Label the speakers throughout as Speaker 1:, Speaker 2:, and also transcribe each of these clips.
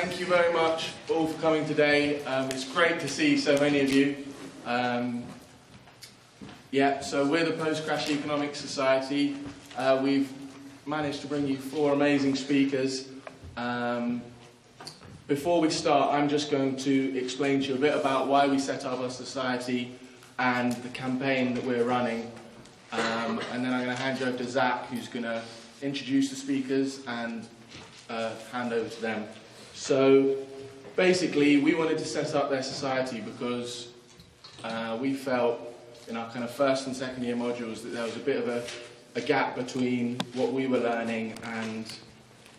Speaker 1: thank you very much all for coming today. Um, it's great to see so many of you. Um, yeah, so we're the Post Crash Economic Society. Uh, we've managed to bring you four amazing speakers. Um, before we start, I'm just going to explain to you a bit about why we set up our society and the campaign that we're running. Um, and then I'm going to hand you over to Zach, who's going to introduce the speakers and uh, hand over to them. So basically, we wanted to set up their society because uh, we felt in our kind of first and second year modules that there was a bit of a, a gap between what we were learning and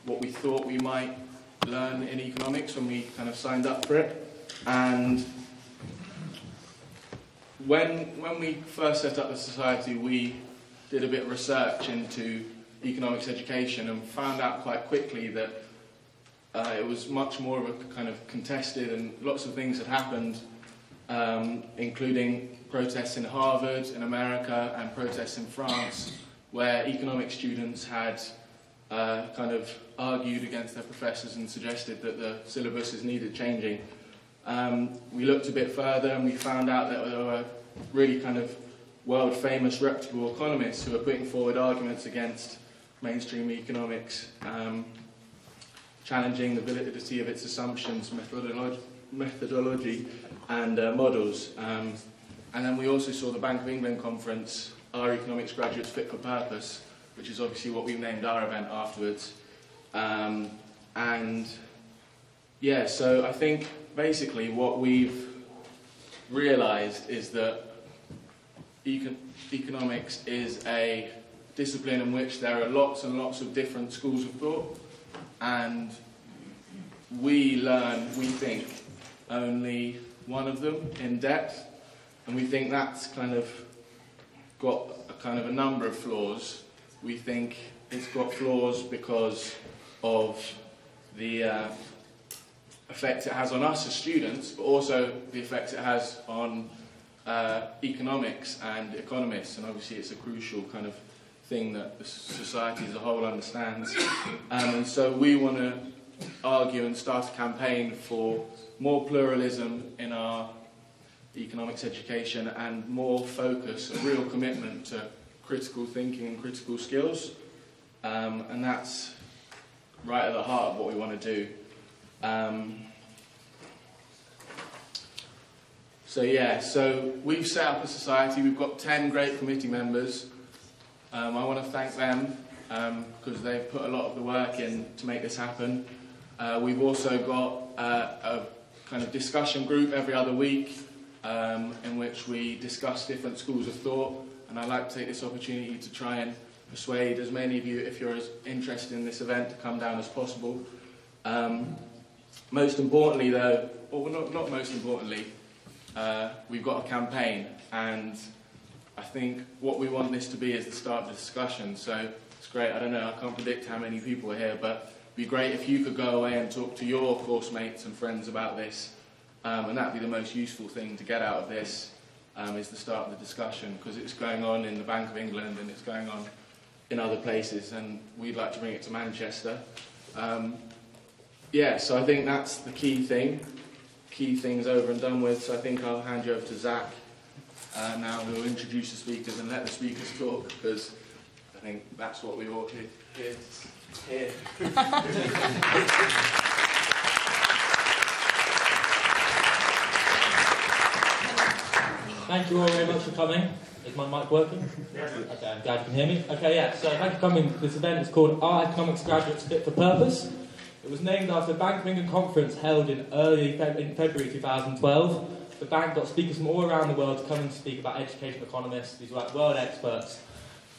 Speaker 1: what we thought we might learn in economics when we kind of signed up for it. And when, when we first set up the society, we did a bit of research into economics education and found out quite quickly that uh, it was much more of a kind of contested and lots of things had happened, um, including protests in Harvard in America and protests in France, where economic students had uh, kind of argued against their professors and suggested that the syllabuses needed changing. Um, we looked a bit further and we found out that there were really kind of world famous reputable economists who were putting forward arguments against mainstream economics, um, challenging the validity of its assumptions, methodology, methodology and uh, models. Um, and then we also saw the Bank of England conference, Are Economics Graduates Fit for Purpose, which is obviously what we named our event afterwards. Um, and yeah, so I think basically what we've realized is that econ economics is a discipline in which there are lots and lots of different schools of thought, and we learn, we think, only one of them in depth, and we think that's kind of got a kind of a number of flaws. We think it's got flaws because of the uh, effect it has on us as students, but also the effect it has on uh, economics and economists, and obviously it's a crucial kind of thing that society as a whole understands. Um, and so we want to argue and start a campaign for more pluralism in our economics education and more focus, a real commitment to critical thinking and critical skills. Um, and that's right at the heart of what we want to do. Um, so yeah, so we've set up a society, we've got 10 great committee members. Um, I want to thank them um, because they've put a lot of the work in to make this happen. Uh, we've also got uh, a kind of discussion group every other week um, in which we discuss different schools of thought and I'd like to take this opportunity to try and persuade as many of you, if you're as interested in this event, to come down as possible. Um, most importantly, though, or not, not most importantly, uh, we've got a campaign, and I think what we want this to be is the start of the discussion. So it's great. I don't know. I can't predict how many people are here, but it'd be great if you could go away and talk to your course mates and friends about this, um, and that'd be the most useful thing to get out of this. Um, is the start of the discussion because it's going on in the Bank of England and it's going on in other places, and we'd like to bring it to Manchester. Um, yeah, so I think that's the key thing. Key things over and done with. So I think I'll hand you over to Zach uh, now, who will introduce the speakers and let the speakers talk, because I think that's what we all here. here.
Speaker 2: Thank you all very much for coming. Is my mic working? Yes. Okay, I'm glad you can hear me. Okay, yeah, so thank you for coming. This event is called Are Economics Graduates Fit for Purpose? It was named after a Bank of England conference held in early Feb- in February 2012. The bank got speakers from all around the world to come and speak about education economists. These like world experts.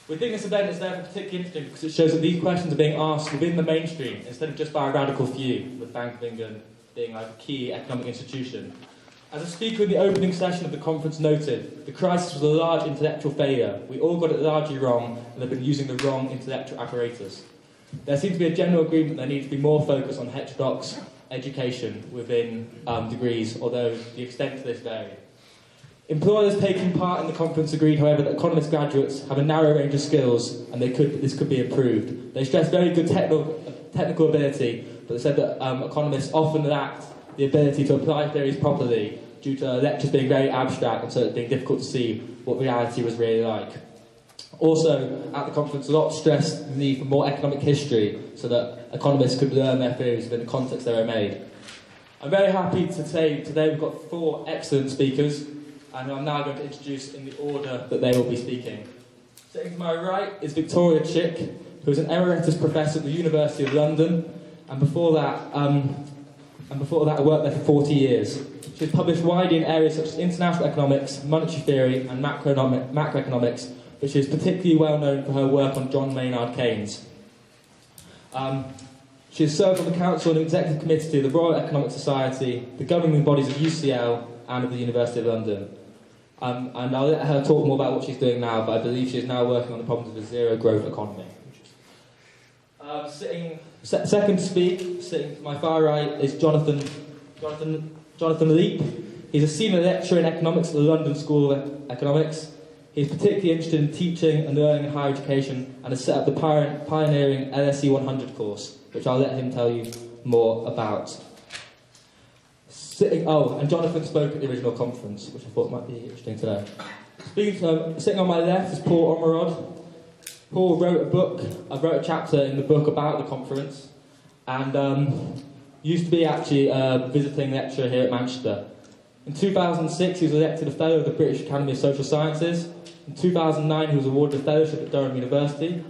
Speaker 2: We think this event is therefore particularly interesting because it shows that these questions are being asked within the mainstream instead of just by a radical few, with Bank of England being like a key economic institution. As a speaker in the opening session of the conference noted, the crisis was a large intellectual failure. We all got it largely wrong and have been using the wrong intellectual apparatus. There seems to be a general agreement that there needs to be more focus on heterodox education within um, degrees, although the extent to this varies. Employers taking part in the conference agreed, however, that economist graduates have a narrow range of skills and they could, this could be improved. They stressed very good technical, technical ability, but they said that um, economists often lacked the ability to apply theories properly due to lectures being very abstract and so it being difficult to see what reality was really like. Also, at the conference, a lot stressed the need for more economic history so that economists could learn their theories within the context they were made. I'm very happy to say today we've got four excellent speakers, and I'm now going to introduce in the order that they will be speaking. Sitting to my right is Victoria Chick, who is an emeritus professor at the University of London, and before that, um, and before that, I worked there for 40 years. She's published widely in areas such as international economics, monetary theory, and macroeconomics, but she is particularly well known for her work on John Maynard Keynes. Um, she has served on the council and executive committee of the Royal Economic Society, the governing bodies of UCL, and of the University of London. Um, and I'll let her talk more about what she's doing now, but I believe she is now working on the problems of a zero growth economy. Um, sitting, se- second to speak, sitting to my far right, is Jonathan, Jonathan, Jonathan Leape. He's a senior lecturer in economics at the London School of Economics. He's particularly interested in teaching and learning in higher education and has set up the pioneering LSE 100 course which I'll let him tell you more about. Sitting, oh, and Jonathan spoke at the original conference, which I thought might be interesting to know. Speaking to, um, sitting on my left is Paul Ormerod. Paul wrote a book, I wrote a chapter in the book about the conference, and um, used to be actually a visiting lecturer here at Manchester. In 2006, he was elected a Fellow of the British Academy of Social Sciences. In 2009, he was awarded a fellowship at Durham University.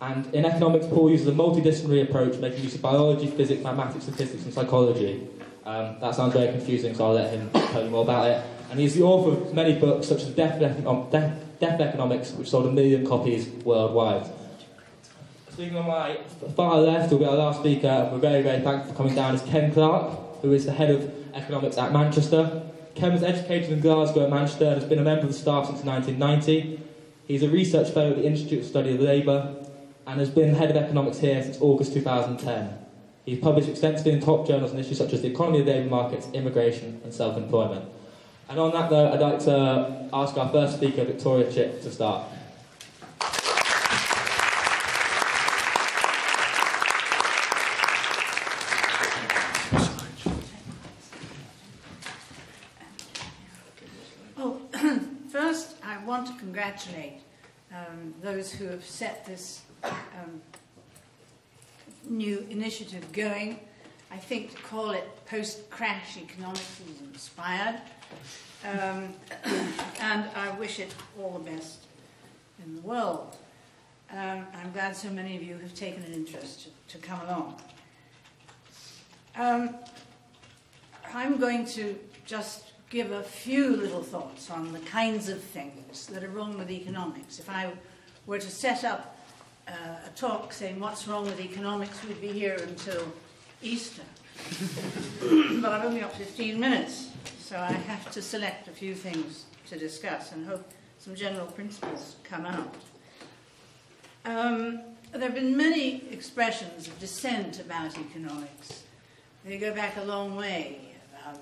Speaker 2: And in economics, Paul uses a multidisciplinary approach, making use of biology, physics, mathematics, statistics, and psychology. Um, that sounds very confusing, so I'll let him tell you more about it. And he's the author of many books, such as Death, Death Economics, which sold a million copies worldwide. Speaking on my far left we'll be our last speaker, and we're very, very thankful for coming down, is Ken Clark, who is the head of economics at Manchester. Ken was educated in Glasgow and Manchester and has been a member of the staff since 1990. He's a research fellow at the Institute of Study of Labour and has been head of economics here since August 2010. He's published extensively in top journals on issues such as the economy of labour markets, immigration, and self employment. And on that note, I'd like to ask our first speaker, Victoria Chick, to start.
Speaker 3: Oh, first, I want to congratulate um, those who have set this um, new initiative going. I think to call it post-crash economics is inspired. Um, and I wish it all the best in the world. Um, I'm glad so many of you have taken an interest to, to come along. Um, I'm going to just give a few little thoughts on the kinds of things that are wrong with economics. If I were to set up uh, a talk saying what's wrong with economics, we'd be here until Easter. but I've only got 15 minutes, so I have to select a few things to discuss and hope some general principles come out. Um, there have been many expressions of dissent about economics. They go back a long way. Um,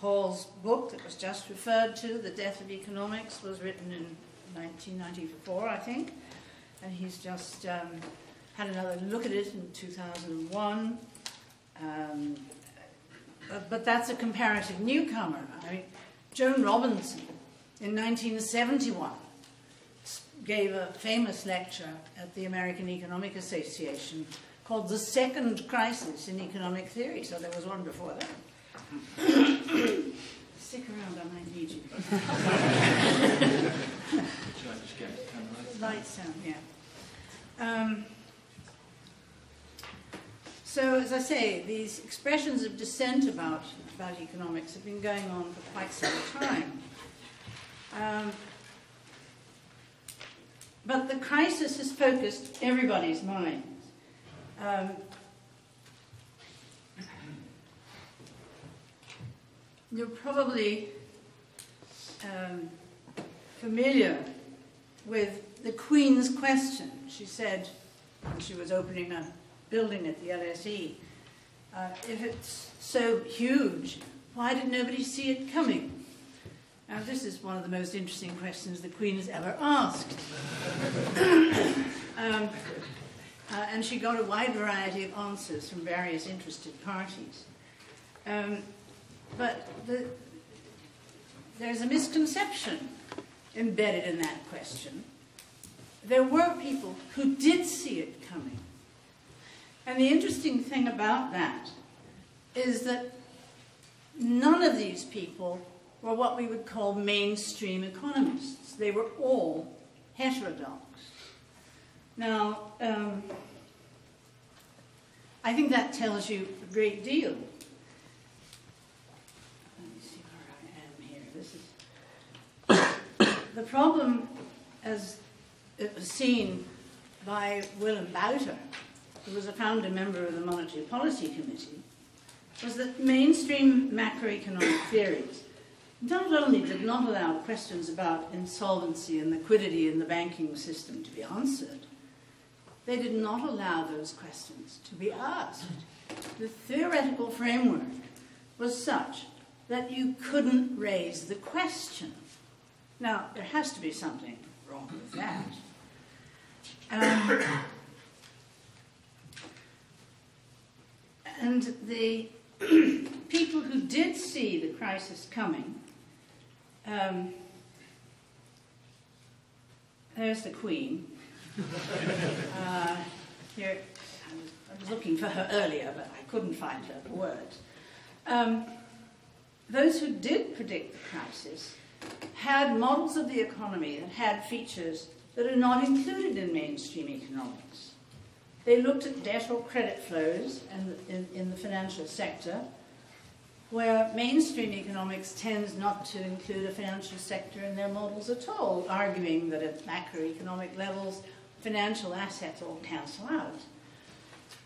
Speaker 3: Paul's book that was just referred to, The Death of Economics, was written in 1994, I think and he's just um, had another look at it in 2001. Um, but, but, that's a comparative newcomer. I mean, Joan Robinson in 1971 gave a famous lecture at the American Economic Association called The Second Crisis in Economic Theory. So there was one before that. Stick around, I might need you. Light sound, yeah. Um, so, as I say, these expressions of dissent about, about economics have been going on for quite some time. Um, but the crisis has focused everybody's minds. Um, you're probably um, familiar with the Queen's question she said when she was opening a building at the LSE, uh, if it's so huge, why did nobody see it coming? Now, this is one of the most interesting questions the Queen has ever asked. um, Uh, and she got a wide variety of answers from various interested parties. Um, but the, there's a misconception embedded in that question. There were people who did see it coming. And the interesting thing about that is that none of these people were what we would call mainstream economists. They were all heterodox. Now, um, I think that tells you a great deal. Let me see where I am here. This is the problem, as it uh, was seen by Willem Buiter, who was a founder member of the Monetary Policy Committee, was that mainstream macroeconomic theories not only did not allow questions about insolvency and liquidity in the banking system to be answered, they did not allow those questions to be asked. The theoretical framework was such that you couldn't raise the question. Now, there has to be something wrong with that. Um, and the people who did see the crisis coming, um, there's the Queen. Uh, here, I was looking for her earlier, but I couldn't find her words. Um, those who did predict the crisis had models of the economy that had features that are not included in mainstream economics. They looked at debt or credit flows in, in, in the financial sector, where mainstream economics tends not to include a financial sector in their models at all, arguing that at macroeconomic levels, financial assets all cancel out.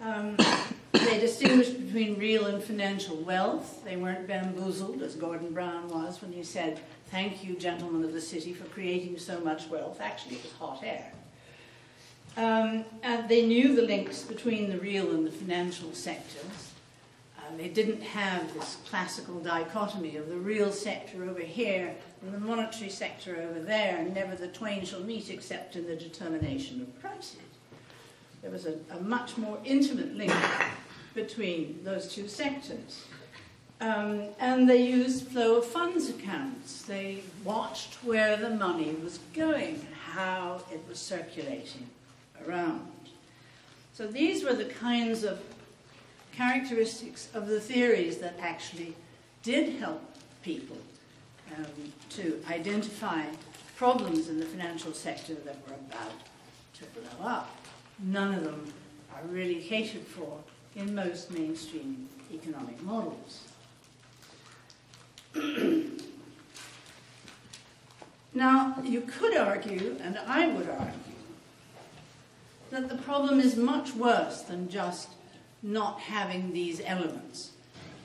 Speaker 3: Um, they distinguished between real and financial wealth. They weren't bamboozled, as Gordon Brown was when he said, Thank you, gentlemen of the city, for creating so much wealth. Actually, it was hot air. Um, and they knew the links between the real and the financial sectors. Um, they didn't have this classical dichotomy of the real sector over here and the monetary sector over there, and never the twain shall meet except in the determination of prices. There was a, a much more intimate link between those two sectors. Um, and they used flow of funds accounts. They watched where the money was going, how it was circulating around. So these were the kinds of characteristics of the theories that actually did help people um, to identify problems in the financial sector that were about to blow up. None of them are really catered for in most mainstream economic models. now, you could argue, and I would argue, that the problem is much worse than just not having these elements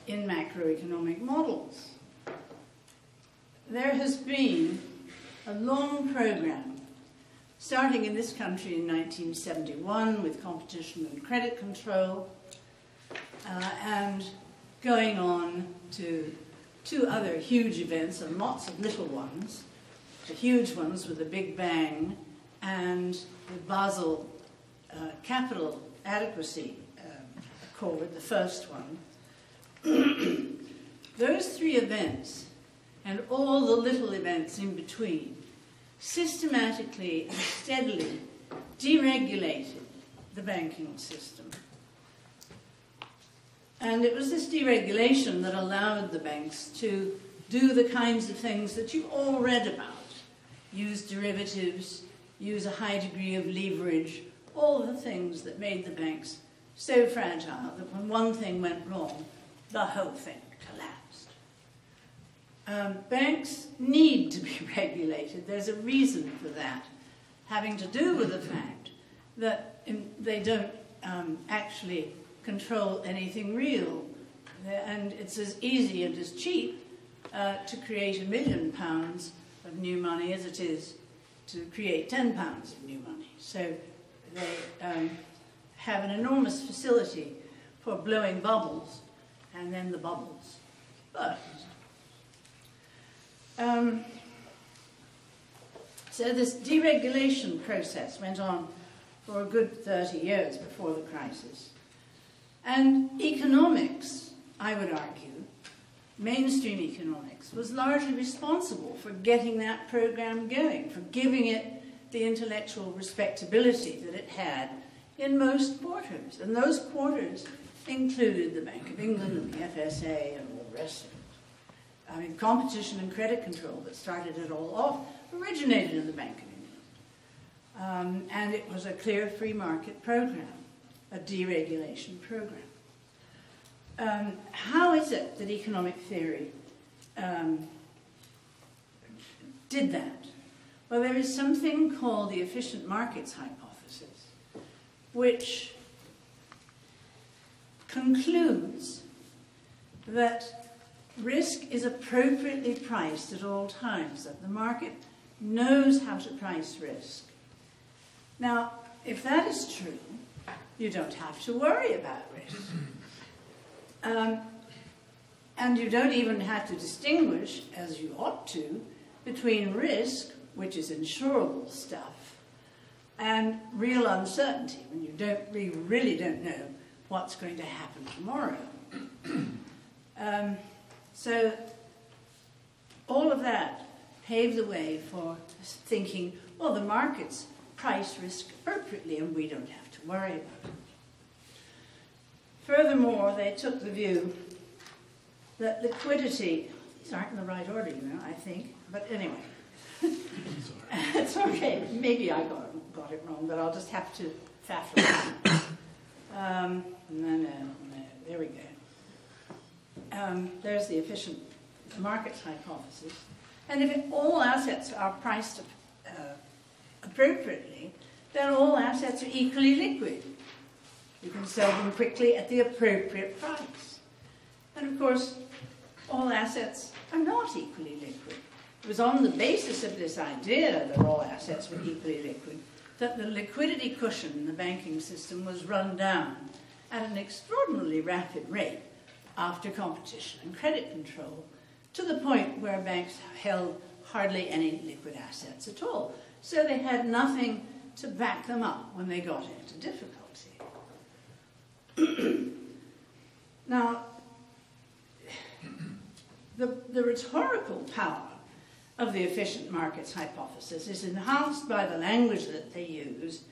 Speaker 3: in macroeconomic models. There has been a long program starting in this country in 1971 with competition and credit control, uh, and going on to two other huge events and lots of little ones. The huge ones with the Big Bang and the Basel uh, Capital Adequacy um, Accord, the first one. Those three events and all the little events in between systematically and steadily deregulated the banking system. And it was this deregulation that allowed the banks to do the kinds of things that you all read about use derivatives, use a high degree of leverage, all the things that made the banks so fragile that when one thing went wrong, the whole thing um, banks need to be regulated. There's a reason for that, having to do with the fact that in, they don't um, actually control anything real. And it's as easy and as cheap uh, to create a million pounds of new money as it is to create 10 pounds of new money. So they um, have an enormous facility for blowing bubbles, and then the bubbles burst. Um, so this deregulation process went on for a good 30 years before the crisis. And economics, I would argue, mainstream economics, was largely responsible for getting that program going, for giving it the intellectual respectability that it had in most quarters. And those quarters included the Bank of England and the FSA and all the rest of it. I mean, competition and credit control that started it all off originated in the Bank of England. Um, and it was a clear free market program, a deregulation program. Um, how is it that economic theory um, did that? Well, there is something called the efficient markets hypothesis, which concludes that risk is appropriately priced at all times, that the market knows how to price risk. Now, if that is true, you don't have to worry about risk. Um, and you don't even have to distinguish, as you ought to, between risk, which is insurable stuff, and real uncertainty, when you don't, you really don't know what's going to happen tomorrow. um, so, all of that paved the way for thinking, well, the markets price risk appropriately and we don't have worry about. Furthermore, they took the view that liquidity, these aren't in the right order, you know, I think, but anyway. it's okay, maybe I got, got it wrong, but I'll just have to faff around. Um, no, no, no, there we go. Um, there's the efficient markets hypothesis. And if it, all assets are priced uh, appropriately, then all assets are equally liquid. You can sell them quickly at the appropriate price. And of course, all assets are not equally liquid. It was on the basis of this idea that all assets were equally liquid that the liquidity cushion in the banking system was run down at an extraordinarily rapid rate after competition and credit control to the point where banks held hardly any liquid assets at all. So they had nothing to back them up when they got into difficulty. now, the, the rhetorical power of the efficient markets hypothesis is enhanced by the language that they use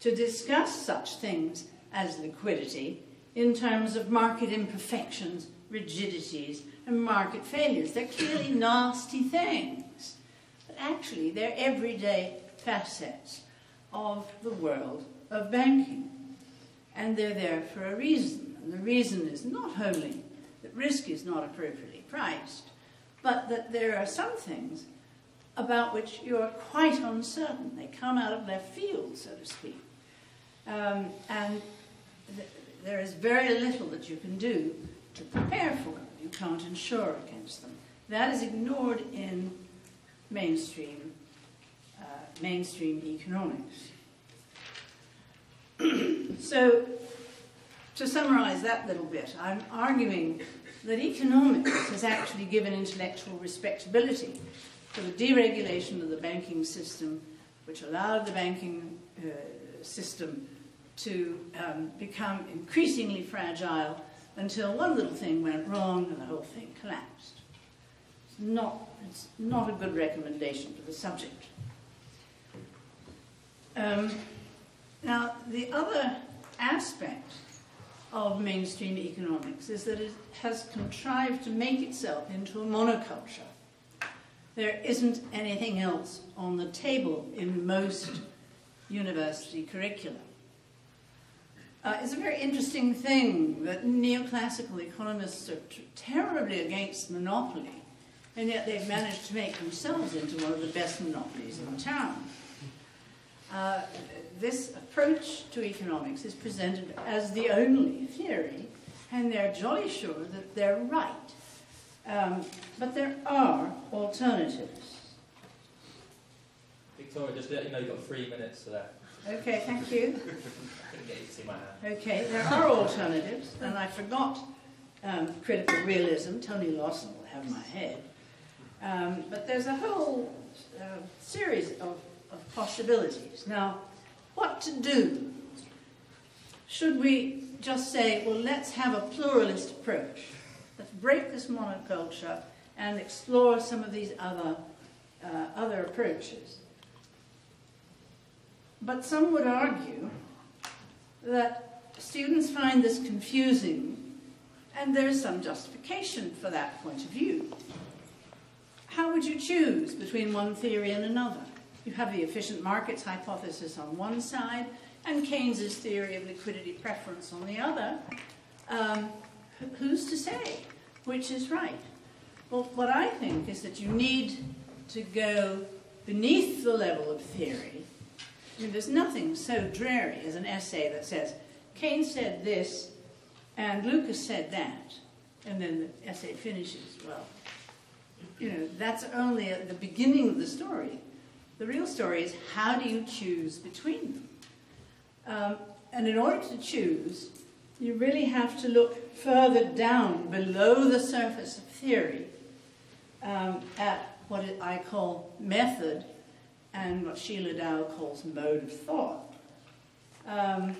Speaker 3: to discuss such things as liquidity in terms of market imperfections, rigidities, and market failures. They're clearly nasty things, but actually they're everyday facets of the world of banking. And they're there for a reason. And the reason is not only that risk is not appropriately priced, but that there are some things about which you are quite uncertain. They come out of left field, so to speak. Um, and th there is very little that you can do to prepare for them. You can't insure against them. That is ignored in mainstream, mainstream economics. so, to summarize that little bit, I'm arguing that economics has actually given intellectual respectability to the deregulation of the banking system, which allowed the banking uh, system to um, become increasingly fragile until one little thing went wrong and the whole thing collapsed. It's not, it's not a good recommendation for the subject. Um, now, the other aspect of mainstream economics is that it has contrived to make itself into a monoculture. There isn't anything else on the table in most university curricula. Uh, it's a very interesting thing that neoclassical economists are terribly against monopoly, and yet they've managed to make themselves into one of the best monopolies in town. Uh, this approach to economics is presented as the only theory, and they're jolly sure that they're right. Um, but there are alternatives.
Speaker 2: Victoria, just let you know you've got three minutes for that.
Speaker 3: Okay, thank you.
Speaker 2: I couldn't get you to see my hand.
Speaker 3: Okay, there are alternatives, and I forgot um, critical realism. Tony Lawson will have my head. Um, but there's a whole uh, series of, of possibilities. Now, what to do. Should we just say, well, let's have a pluralist approach? Let's break this monoculture and explore some of these other, uh, other approaches. But some would argue that students find this confusing and there's some justification for that point of view. How would you choose between one theory and another? You have the efficient markets hypothesis on one side and Keynes's theory of liquidity preference on the other. Um, who's to say which is right? Well, what I think is that you need to go beneath the level of theory. I mean, there's nothing so dreary as an essay that says, Keynes said this, and Lucas said that, and then the essay finishes. Well, you know, that's only at the beginning of the story. The real story is how do you choose between them? Um, and in order to choose, you really have to look further down below the surface of theory um, at what I call method and what Sheila Dow calls mode of thought. Um,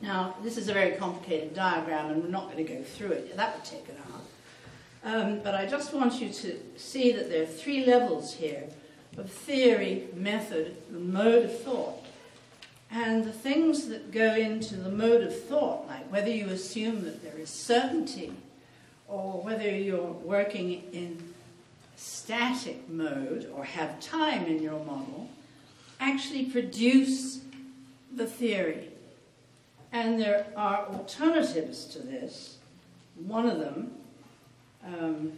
Speaker 3: now, this is a very complicated diagram, and we're not going to go through it. That would take an hour. Um, but I just want you to see that there are three levels here of theory, method, and mode of thought. And the things that go into the mode of thought, like whether you assume that there is certainty or whether you're working in static mode or have time in your model, actually produce the theory. And there are alternatives to this. One of them, um,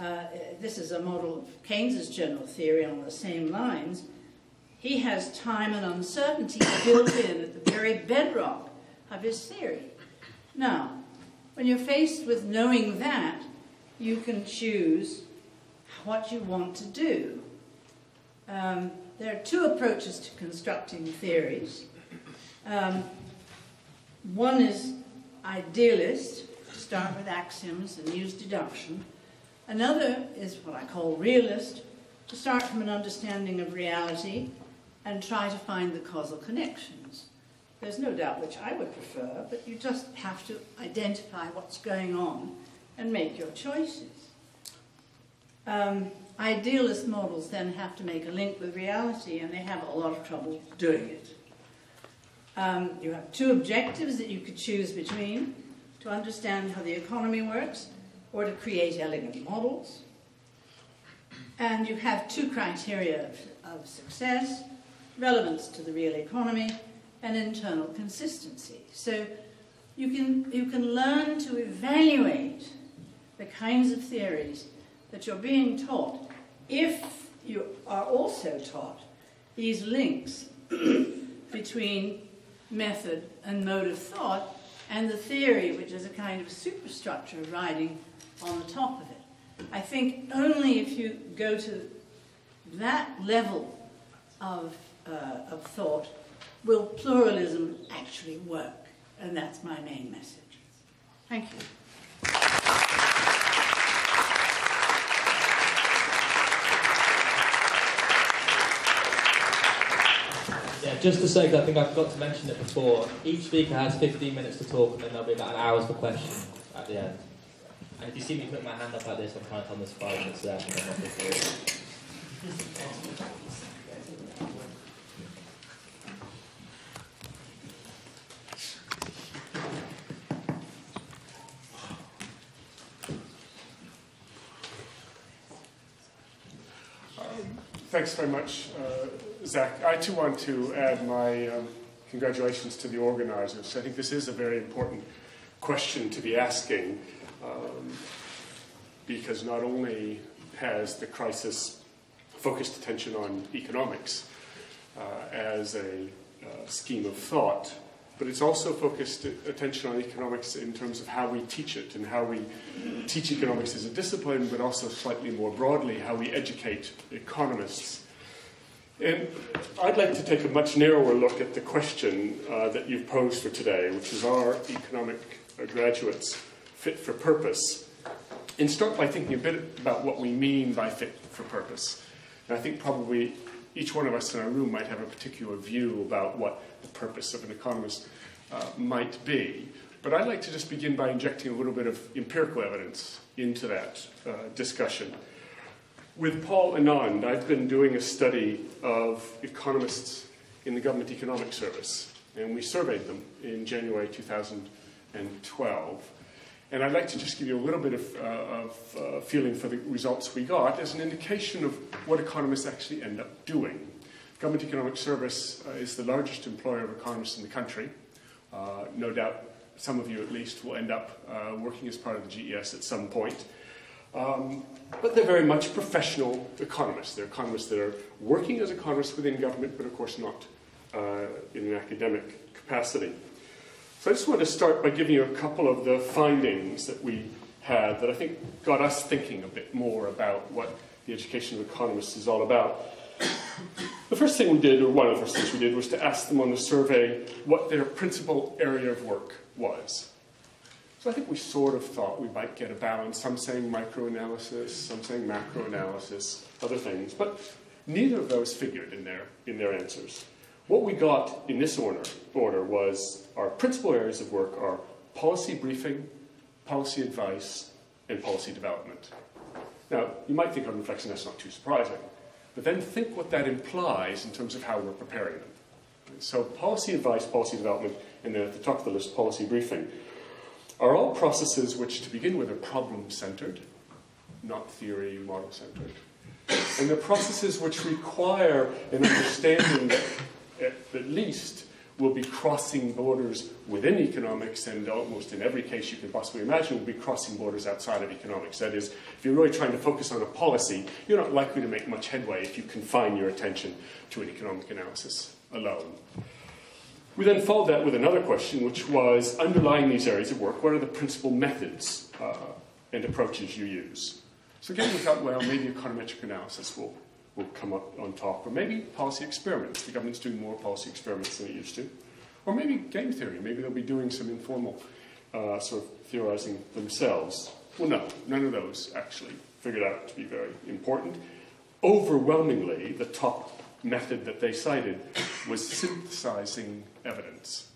Speaker 3: uh, this is a model of Keynes's general theory on the same lines. He has time and uncertainty built in at the very bedrock of his theory. Now, when you're faced with knowing that, you can choose what you want to do. Um, there are two approaches to constructing theories. Um, one is idealist, start with axioms and use deduction. Another is what I call realist, to start from an understanding of reality and try to find the causal connections. There's no doubt which I would prefer, but you just have to identify what's going on and make your choices. Um, idealist models then have to make a link with reality, and they have a lot of trouble doing it. Um, you have two objectives that you could choose between to understand how the economy works or to create elegant models. And you have two criteria of, of success, relevance to the real economy and internal consistency. So you can, you can learn to evaluate the kinds of theories that you're being taught if you are also taught these links between method and mode of thought and the theory, which is a kind of superstructure riding on the top of it. I think only if you go to that level of, uh, of thought will pluralism actually work. And that's my main message. Thank you.
Speaker 2: Yeah, just to say, because I think I forgot to mention it before, each speaker has 15 minutes to talk and then there'll be about an hour for questions at the end. If you see me put my hand up like this, I'm trying to tell this five minutes I'm not.
Speaker 4: Thanks very much, uh, Zach. I too want to add my um, congratulations to the organizers. I think this is a very important question to be asking um, because not only has the crisis focused attention on economics uh, as a uh, scheme of thought, but it's also focused attention on economics in terms of how we teach it and how we teach economics as a discipline, but also slightly more broadly, how we educate economists. And I'd like to take a much narrower look at the question uh, that you've posed for today, which is Are economic graduates fit for purpose? And start by thinking a bit about what we mean by fit for purpose. And I think probably each one of us in our room might have a particular view about what the purpose of an economist uh, might be. But I'd like to just begin by injecting a little bit of empirical evidence into that uh, discussion. With Paul Anand, I've been doing a study of economists in the Government Economic Service, and we surveyed them in January 2012. And I'd like to just give you a little bit of, uh, of uh, feeling for the results we got as an indication of what economists actually end up doing. Government Economic Service uh, is the largest employer of economists in the country. Uh, no doubt some of you at least will end up uh, working as part of the GES at some point. Um, but they're very much professional economists. They're economists that are working as economists within government, but of course not uh, in an academic capacity. So I just want to start by giving you a couple of the findings that we had that I think got us thinking a bit more about what the education of economists is all about. The first thing we did, or one of the first things we did, was to ask them on the survey what their principal area of work was. So I think we sort of thought we might get a balance, some saying microanalysis, some saying macroanalysis, other things, but neither of those figured in their, in their answers. What we got in this order, order was our principal areas of work are policy briefing, policy advice, and policy development. Now, you might think on reflection that's not too surprising, but then think what that implies in terms of how we're preparing them. So policy advice, policy development, and then at the top of the list, policy briefing, are all processes which, to begin with, are problem-centered, not theory model-centered. And they're processes which require an understanding at least will be crossing borders within economics, and almost in every case you can possibly imagine will be crossing borders outside of economics. That is, if you're really trying to focus on a policy, you're not likely to make much headway if you confine your attention to an economic analysis alone. We then followed that with another question, which was underlying these areas of work, what are the principal methods uh, and approaches you use? So again, we thought, well, maybe econometric analysis will will come up on top. Or maybe policy experiments. The government's doing more policy experiments than it used to. Or maybe game theory. Maybe they'll be doing some informal uh, sort of theorizing themselves. Well, no, none of those actually figured out to be very important. Overwhelmingly, the top method that they cited was synthesizing evidence.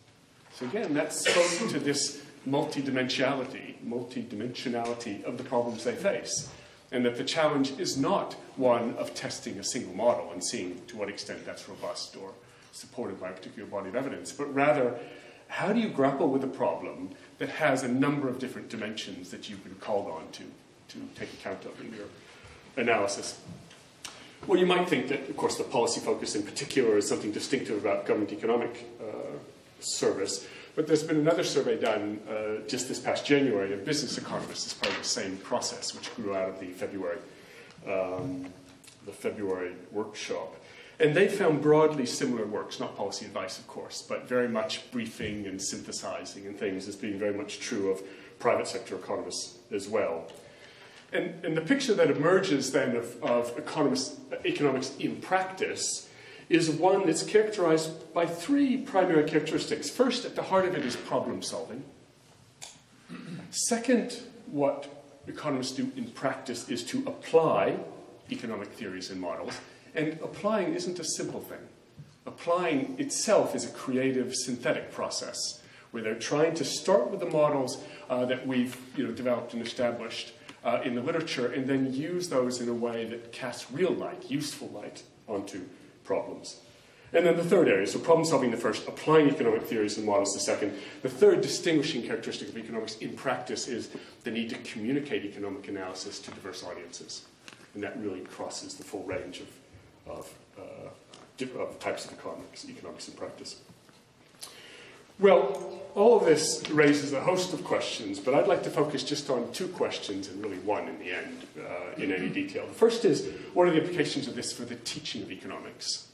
Speaker 4: So again, that spoke to this multidimensionality, multidimensionality of the problems they face and that the challenge is not one of testing a single model and seeing to what extent that's robust or supported by a particular body of evidence, but rather, how do you grapple with a problem that has a number of different dimensions that you've been called on to, to take account of in your analysis? Well, you might think that, of course, the policy focus in particular is something distinctive about government economic uh, service, but there's been another survey done uh, just this past January of business economists as part of the same process, which grew out of the February, um, the February workshop. And they found broadly similar works, not policy advice, of course, but very much briefing and synthesizing and things as being very much true of private sector economists as well. And, and the picture that emerges then of, of economics in practice is one that's characterized by three primary characteristics. First, at the heart of it is problem solving. Second, what economists do in practice is to apply economic theories and models. And applying isn't a simple thing. Applying itself is a creative, synthetic process where they're trying to start with the models uh, that we've you know, developed and established uh, in the literature and then use those in a way that casts real light, useful light, onto problems. And then the third area, so problem solving the first, applying economic theories and models the second. The third distinguishing characteristic of economics in practice is the need to communicate economic analysis to diverse audiences. And that really crosses the full range of, of, uh, of types of economics, economics in practice. Well, all of this raises a host of questions, but I'd like to focus just on two questions and really one in the end uh, in any detail. The first is, what are the implications of this for the teaching of economics?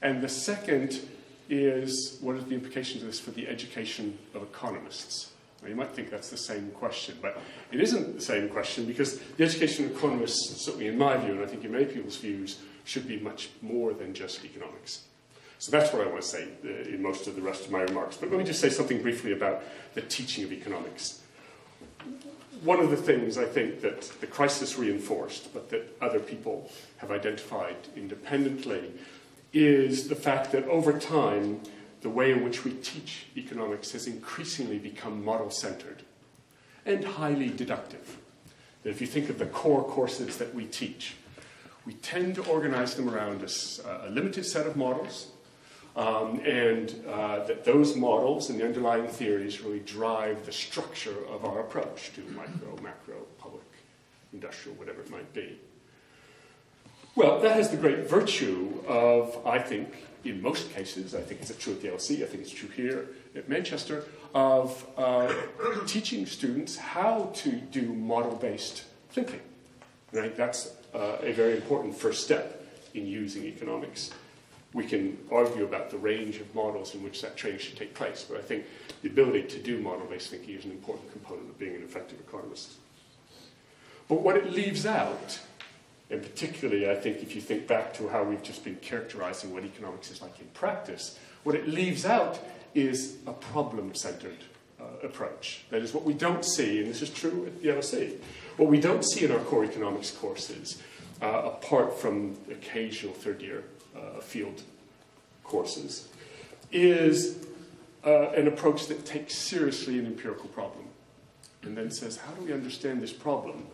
Speaker 4: And the second is, what are the implications of this for the education of economists? Now, you might think that's the same question, but it isn't the same question because the education of economists, certainly in my view, and I think in many people's views, should be much more than just economics. So that's what I want to say uh, in most of the rest of my remarks. But let me just say something briefly about the teaching of economics. one of the things I think that the crisis reinforced, but that other people have identified independently, is the fact that over time, the way in which we teach economics has increasingly become model centered and highly deductive. That if you think of the core courses that we teach, we tend to organize them around a, a limited set of models, um, and uh, that those models and the underlying theories really drive the structure of our approach to micro, macro, public, industrial, whatever it might be. Well, that has the great virtue of, I think, in most cases, I think it's true at the LSE, I think it's true here at Manchester, of uh, teaching students how to do model based thinking. Think that's uh, a very important first step in using economics. We can argue about the range of models in which that training should take place, but I think the ability to do model based thinking is an important component of being an effective economist. But what it leaves out, and particularly I think if you think back to how we've just been characterizing what economics is like in practice, what it leaves out is a problem centered uh, approach. That is what we don't see, and this is true at the LSE, what we don't see in our core economics courses, uh, apart from occasional third year uh, field courses, is uh, an approach that takes seriously an empirical problem and then says, how do we understand this problem?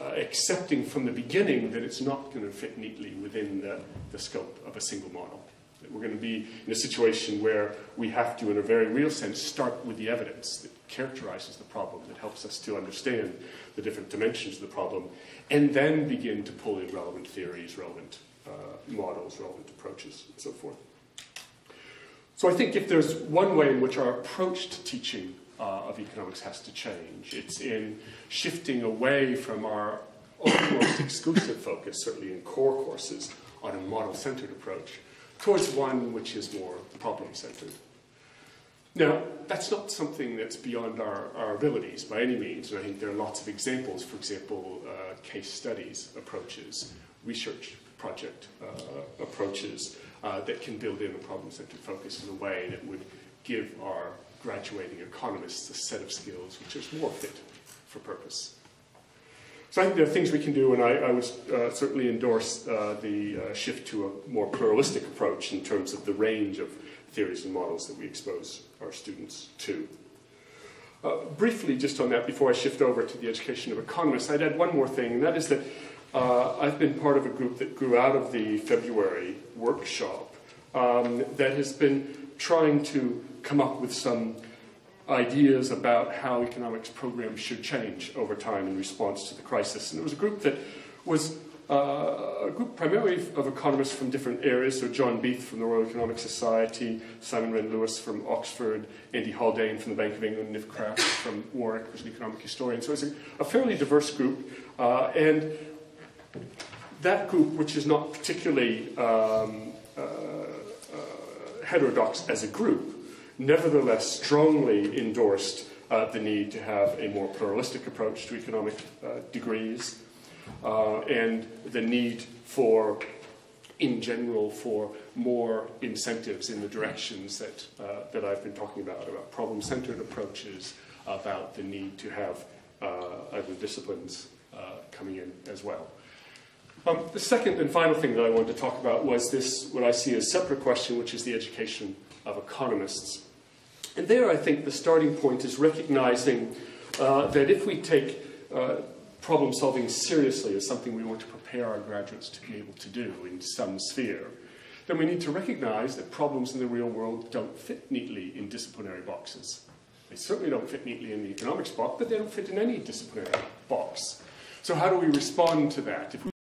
Speaker 4: Uh, accepting from the beginning that it's not going to fit neatly within the, the scope of a single model. That we're going to be in a situation where we have to, in a very real sense, start with the evidence that characterizes the problem, that helps us to understand the different dimensions of the problem, and then begin to pull in relevant theories, relevant models, relevant approaches, and so forth. So I think if there's one way in which our approach to teaching uh, of economics has to change, it's in shifting away from our almost exclusive focus, certainly in core courses, on a model-centered approach, towards one which is more problem-centered. Now, that's not something that's beyond our, our abilities by any means, and I think there are lots of examples, for example, uh, case studies approaches, research project uh, approaches uh, that can build in a problem-centered focus in a way that would give our graduating economists a set of skills which is more fit for purpose. So I think there are things we can do, and I, I would uh, certainly endorse uh, the uh, shift to a more pluralistic approach in terms of the range of theories and models that we expose our students to. Uh, briefly, just on that, before I shift over to the education of economists, I'd add one more thing, and that is that uh, I've been part of a group that grew out of the February workshop um, that has been trying to come up with some ideas about how economics programs should change over time in response to the crisis. And it was a group that was uh, a group primarily of economists from different areas. So John Beath from the Royal Economic Society, Simon Wren Lewis from Oxford, Andy Haldane from the Bank of England, Nick Crafts from Warwick, who's an economic historian. So it's a, a fairly diverse group. Uh, and that group, which is not particularly um, uh, uh, heterodox as a group, nevertheless strongly endorsed uh, the need to have a more pluralistic approach to economic uh, degrees uh, and the need for, in general, for more incentives in the directions that, uh, that I've been talking about, about problem-centered approaches, about the need to have other disciplines coming in as well. Um, the second and final thing that I wanted to talk about was this, what I see as separate question, which is the education of economists. And there, I think the starting point is recognizing uh, that if we take uh, problem solving seriously as something we want to prepare our graduates to be able to do in some sphere, then we need to recognize that problems in the real world don't fit neatly in disciplinary boxes. They certainly don't fit neatly in the economics box, but they don't fit in any disciplinary box. So how do we respond to that?